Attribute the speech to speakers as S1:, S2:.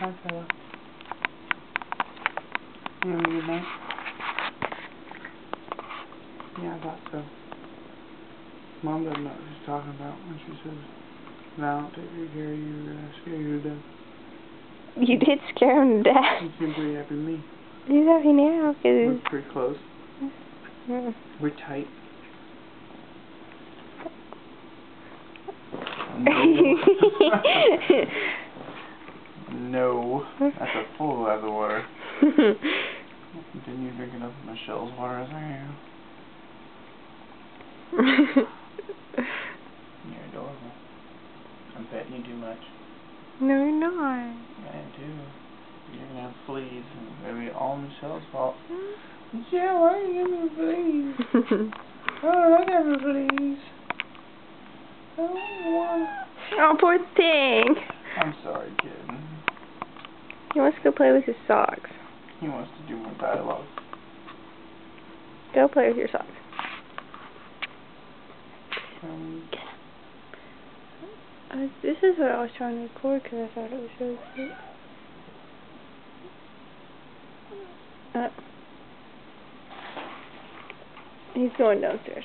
S1: Hi, fella. You having a good night? Yeah, I thought so. Mom doesn't know what she's talking about when she says, if I don't take good care of you, we're gonna scare you to death.
S2: You did scare him to death.
S1: You seem pretty happy with me.
S2: He's happy now
S1: We're pretty close.
S2: mm.
S1: We're tight. no. That's a full glass of the water. Continue drinking up Michelle's water as I am. You're adorable. I'm petting you too much.
S2: no, you're not.
S1: I do. You're gonna have fleas, and it's gonna be all Michelle's fault. Hmm? Michelle, why are you giving me fleas? Oh, I got fleas. I don't want.
S2: oh, poor thing.
S1: I'm sorry, kid.
S2: He wants to go play with his socks.
S1: He wants to do more dialogue.
S2: Go play with your socks.
S1: Um,
S2: Uh, this is what I was trying to record because I thought it was really cute. Uh, he's going downstairs.